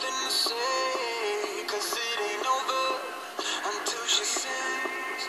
Cause it ain't over until she sings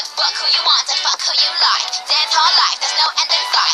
But fuck who you want and fuck who you like. Dance all life, there's no end in sight.